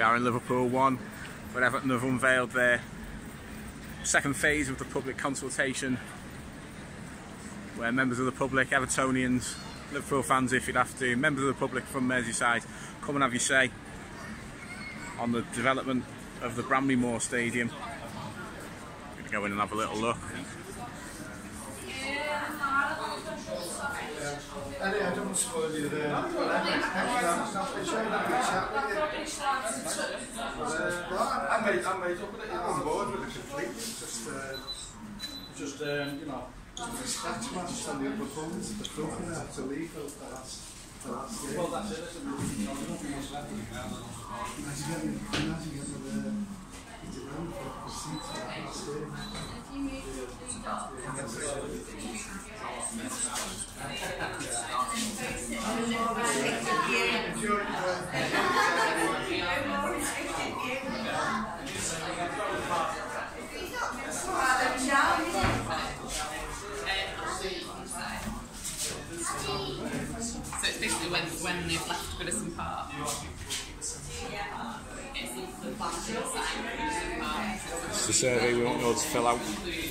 We are in Liverpool 1, where Everton have unveiled their second phase of the public consultation, where members of the public, Evertonians, Liverpool fans if you'd have to, members of the public from Merseyside, come and have your say on the development of the Bramley-Moore Stadium. Gonna go in and have a little look. Anyway, made, I made up with it. I'm on board with it complete Just, uh, just um, you know, That's a on the upper phones, the front end that's illegal. That's, well, that's it. That's a really good much left in the ground. Imagine imagine getting the, the demand for the seats So it's basically when, when they've left Goodison Park. It's the survey we want you all to fill out.